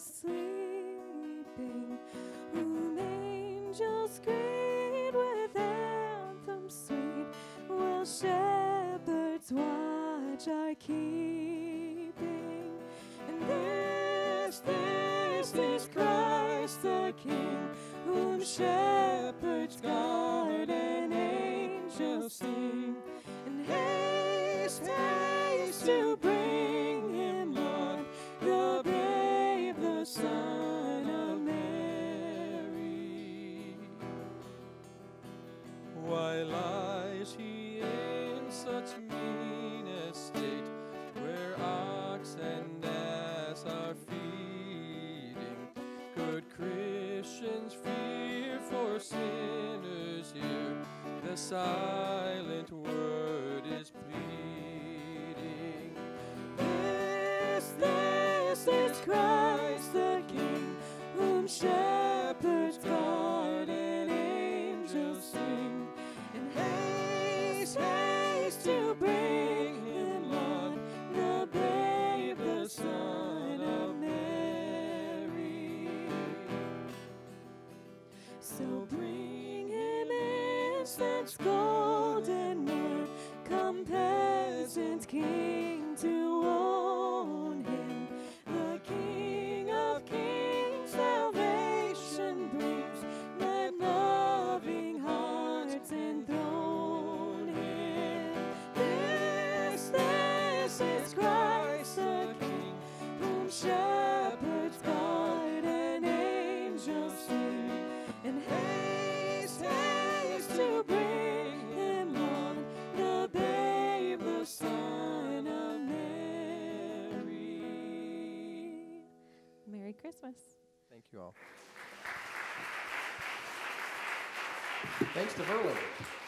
sleeping, whom angels greet with anthems sweet, while shepherds watch are keeping. And this, this, this Christ the King, whom shepherds guard and angels sing, and haste, haste to bring. Why lies he in such mean estate, where ox and ass are feeding? Good Christians fear for sinners here, the silent word is pleading. This, this is Christ So bring him incense, gold, and myrrh. Come, peasant king, to own him. The King of kings, salvation brings. Let loving hearts enthrone him. This, this is Christ Christmas. Thank you all. Thanks to Verlin.